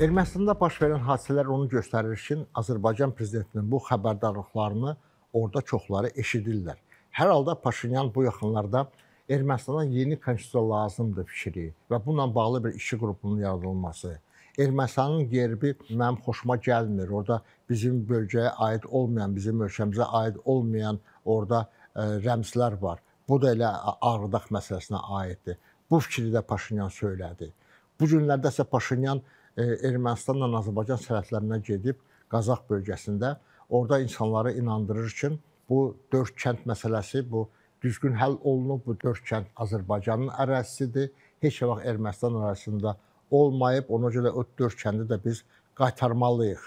Ermənistanda baş verən hadisələr onu göstərir ki, Azərbaycan prezidentinin bu xəbərdarlıqlarını orada çoxları eşidirlər. Hər halda Paşinyan bu yaxınlarda Ermənistana yeni konstitusiya lazımdır fikri və bununla bağlı bir işçi qrupunun yaradılması. Ermənistanın gerbi mənim xoşuma gəlmir. Orada bizim bölgəyə aid olmayan, bizim ölkəmizə aid olmayan orada ə, rəmzlər var. Bu da elə Ağrıdaq məsələsinə aiddir. Bu fikri də Paşinyan söylədi. Bu günlərdə isə Paşinyan e, Ermənistanla Azərbaycan sərhədlərinə gedib Qazax bölgəsində orada insanları inandırır ki, bu dörd kənd məsələsi bu düzgün həll olunub. Bu dörd kənd Azərbaycanın ərazisidir. Heç vaxt Ermənistan ərazisində olmayıb. Ona görə o dörd kəndi də biz qaytarmalıyıq.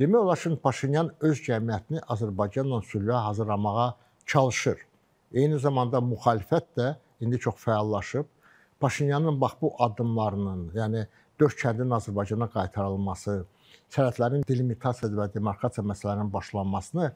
Demək olar ki, Paşinyan öz cəmiyyətini Azərbaycanla sülhə hazırlamağa çalışır. Eyni zamanda müxalifət də indi çox fəallaşıb. Paşinyanın bax bu addımlarının, yəni dörd kəndin Azərbaycana qaytarılması, sərhədlərin delimitasiya və demarkasiya məsələlərinin başlanmasını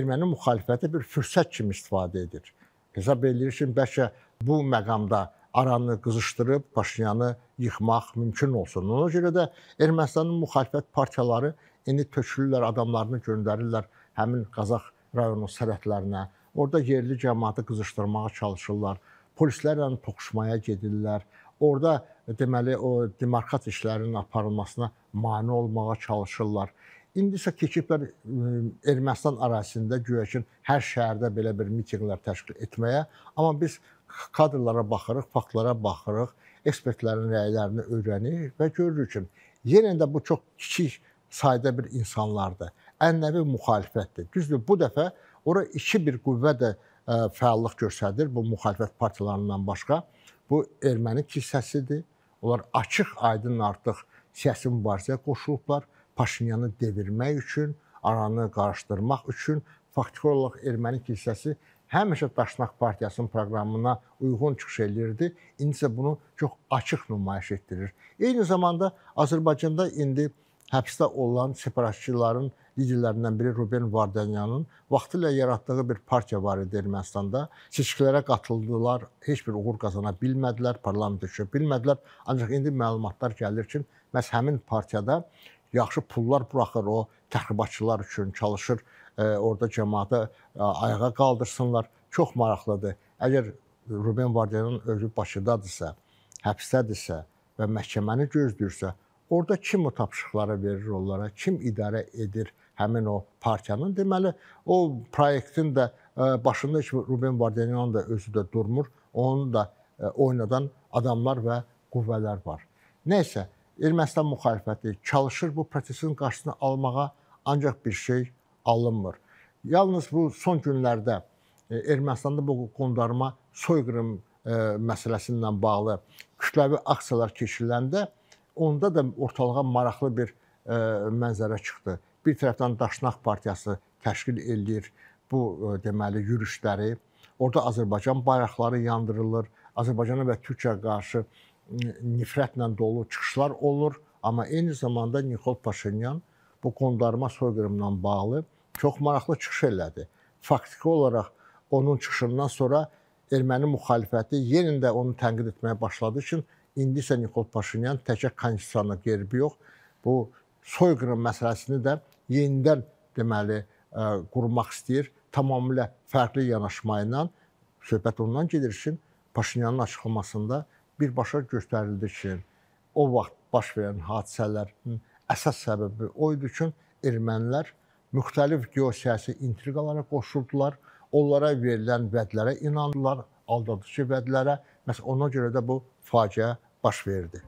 erməni müxalifəti bir fürsət kimi istifadə edir. Hesab edilir ki, bəlkə bu məqamda aranı qızışdırıb Paşinyanı yıxmaq mümkün olsun. Ona görə də Ermənistanın müxalifət partiyaları indi tökülürlər, adamlarını göndərirlər həmin Qazax rayonu sərhədlərinə. Orada yerli cəmaatı qızışdırmağa çalışırlar. Polislərlə toqquşmaya gedirlər. Orada deməli o demarkat işlərinin aparılmasına mane olmağa çalışırlar. İndi isə keçiblər Ermənistan ərazisində güya ki, hər şəhərdə belə bir mitinqlər təşkil etməyə, amma biz kadrlara baxırıq, faktlara baxırıq, ekspertlərin rəylərini öyrənirik və görürük ki, yenə də bu çox kiçik sayda bir insanlardır. Ənənəvi müxalifətdir. Düzdür, bu dəfə ora iki bir qüvvə də fəallıq göstərir bu müxalifət partiyalarından başqa. Bu erməni kilsəsidir. Onlar açıq-aydın artıq siyasi mübarizəyə qoşulublar. Paşinyanı devirmək üçün, aranı qarışdırmaq üçün faktiki olaraq erməni kilsəsi həmişə Daşnaq partiyasının proqramına uyğun çıxış eləyirdi. İndi isə bunu çox açıq nümayiş etdirir. Eyni zamanda Azərbaycanda indi həbsdə olan separatçıların liderlərindən biri Ruben Vardanyanın vaxtilə yaratdığı bir partiya var idi Ermənistanda. Seçkilərə qatıldılar, heç bir uğur qazana bilmədilər, parlamentə düşə bilmədilər. Ancaq indi məlumatlar gəlir ki, məhz həmin partiyada yaxşı pullar buraxır o təxribatçılar üçün, çalışır e, orada cəmaatı e, ayağa qaldırsınlar. Çox maraqlıdır. Əgər Ruben Vardanyanın özü Bakıdadırsa, həbsdədirsə və məhkəməni gözləyirsə, orada kim o tapşırıqları verir onlara, kim idarə edir həmin o partiyanın? Deməli, o proyektin də e, başında heç Ruben Vardanyan da özü də durmur. Onu da oynadan adamlar və qüvvələr var. Nəysə, Ermənistan müxalifəti çalışır bu prosesin qarşısını almağa, ancaq bir şey alınmır. Yalnız bu son günlərdə e, Ermənistanda bu qondarma soyqırım e, məsələsi ilə bağlı kütləvi aksiyalar keçiriləndə onda da ortalığa maraqlı bir e, mənzərə çıxdı. Bir tərəfdən Daşnaq partiyası təşkil eləyir bu deməli yürüşləri. Orada Azərbaycan bayraqları yandırılır. Azərbaycana və Türkiyəyə qarşı nifrətlə dolu çıxışlar olur, amma eyni zamanda Nikol Paşinyan bu qondarma soyqırımla bağlı çox maraqlı çıxış elədi. Faktiki olaraq onun çıxışından sonra erməni müxalifəti yenə də onu tənqid etməyə başladı ki, indi isə Nikol Paşinyan təkcə konstitusiyanı gerbi yox, bu soyqırım məsələsini də yenidən deməli qurmaq istəyir. Tamamilə fərqli yanaşma ilə söhbət ondan gedir ki, Paşinyanın açıqlamasında birbaşa göstərildi ki, o vaxt baş verən hadisələrin əsas səbəbi o idi ki, ermənilər müxtəlif geosiyasi intriqalara qoşuldular, onlara verilən vədlərə inandılar, aldadıcı vədlərə. Məhz ona görə də bu faciə baş verdi.